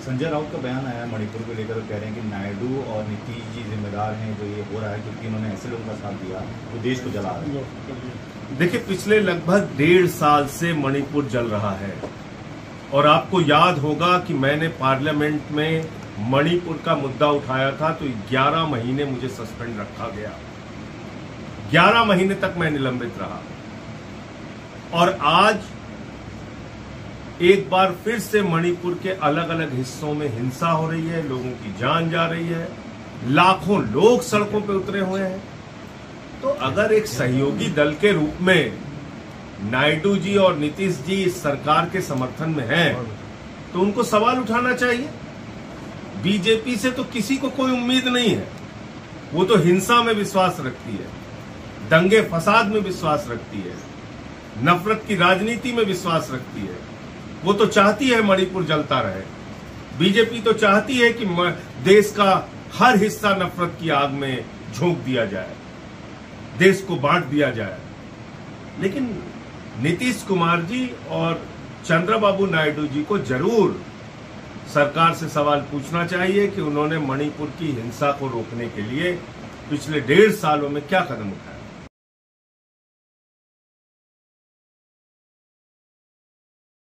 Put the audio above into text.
संजय राउत का बयान आया, मणिपुर को लेकर कह रहे हैं कि नायडू और नीतीश जी जिम्मेदार हैं, जो ये हो रहा है, क्योंकि इन्होंने ऐसे लोगों का साथ दिया वो देश को जला रहे देखिए, पिछले लगभग डेढ़ साल से मणिपुर जल रहा है। और आपको याद होगा कि मैंने पार्लियामेंट में मणिपुर का मुद्दा उठाया था तो 11 महीने मुझे सस्पेंड रखा गया। 11 महीने तक मैं निलंबित रहा। और आज एक बार फिर से मणिपुर के अलग अलग हिस्सों में हिंसा हो रही है, लोगों की जान जा रही है, लाखों लोग सड़कों पर उतरे हुए हैं। तो अगर एक सहयोगी दल के रूप में नायडू जी और नीतीश जी इस सरकार के समर्थन में हैं तो उनको सवाल उठाना चाहिए। बीजेपी से तो किसी को कोई उम्मीद नहीं है। वो तो हिंसा में विश्वास रखती है, दंगे फसाद में विश्वास रखती है, नफरत की राजनीति में विश्वास रखती है। वो तो चाहती है मणिपुर जलता रहे। बीजेपी तो चाहती है कि देश का हर हिस्सा नफरत की आग में झोंक दिया जाए, देश को बांट दिया जाए। लेकिन नीतीश कुमार जी और चंद्रबाबू नायडू जी को ज़रूर सरकार से सवाल पूछना चाहिए कि उन्होंने मणिपुर की हिंसा को रोकने के लिए पिछले डेढ़ सालों में क्या कदम उठाए।